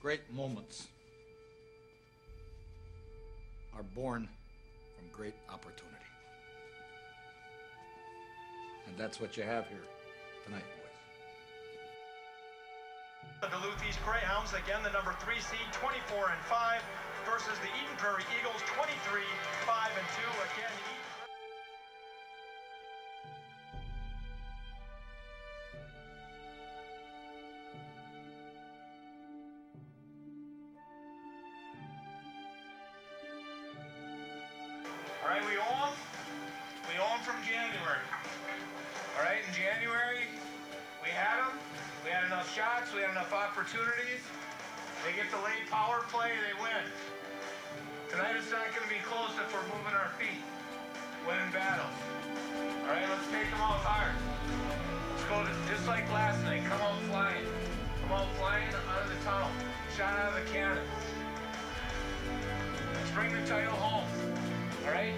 Great moments are born from great opportunity. And that's what you have here tonight, boys. The Duluth East Greyhounds, again the number three seed, 24 and 5, versus the Eden Prairie Eagles, 23, 5 and 2. Again, enough had enough opportunities. They get the late power play. They win. Tonight it's not going to be close if we're moving our feet, winning battles. All right, let's take them out hard. Let's go to, just like last night. Come out flying. Come out flying out of the tunnel. Shot out of the cannon. Let's bring the title home. All right?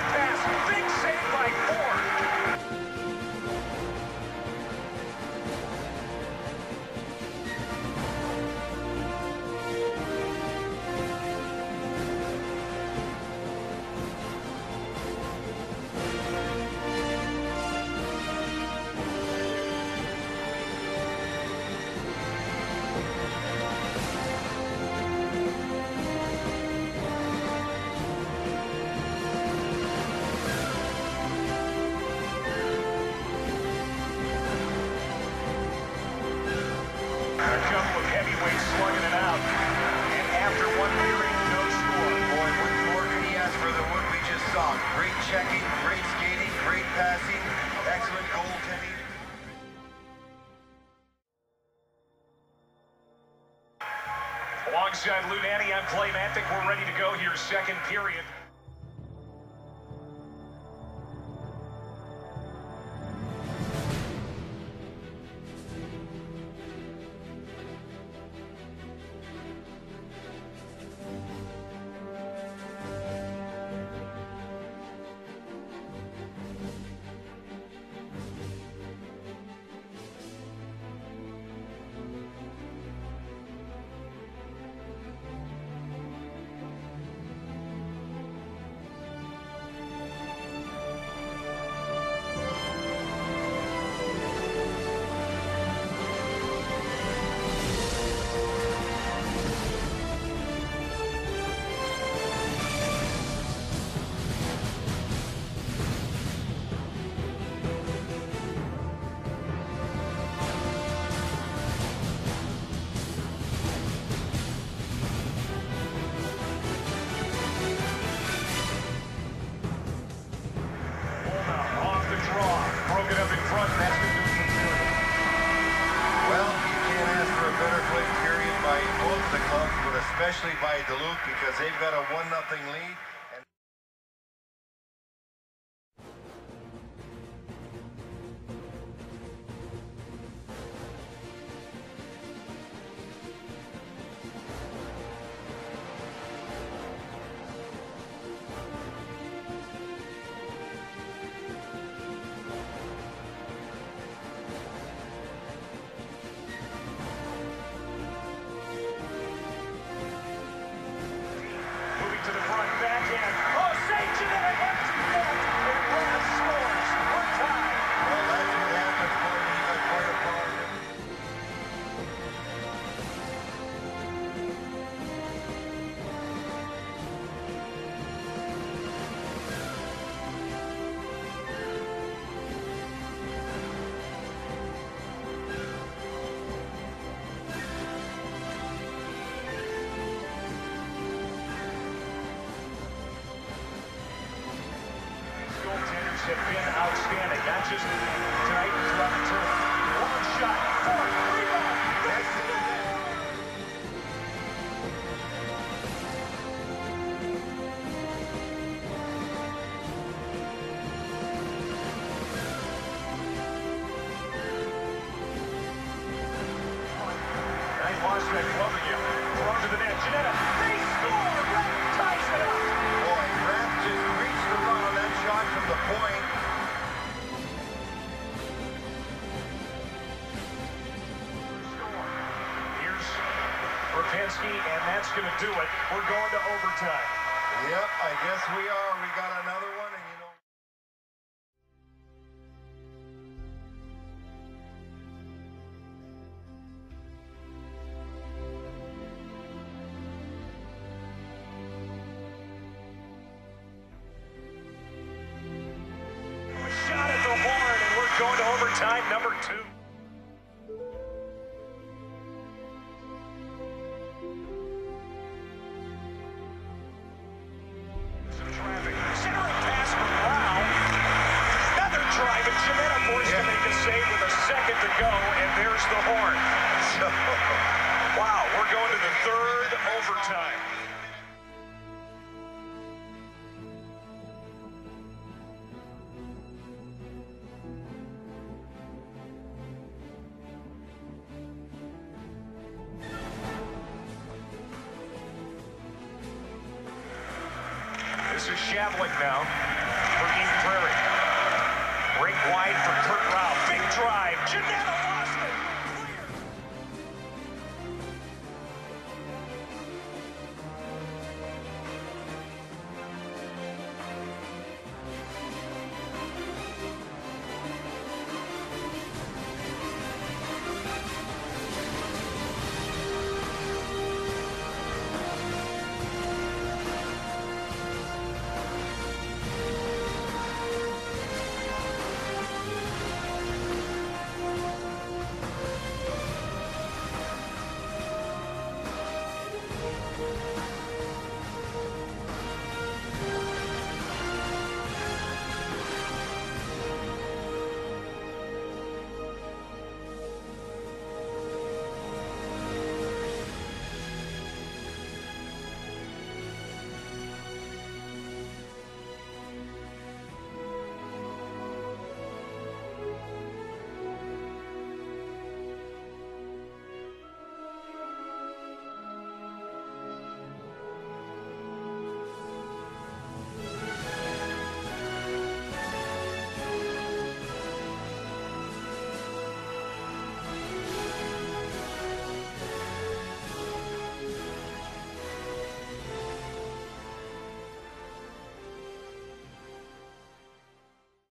Center pass. Big save saw? Great checking, great skating, great passing, excellent goaltending. Alongside Lou Nanne, I'm Clay Matvick. We're ready to go here, second period. Duluth because they've got a 1 nothing lead. Just that's going to do it. We're going to overtime. Yep, I guess we are. We got another one, and you know. A shot at the horn, and we're going to overtime number two. Make a save with a second to go, and there's the horn. Wow, we're going to the third overtime. This is Shavlik now wide for Kurt Ralph. Big drive. Janetta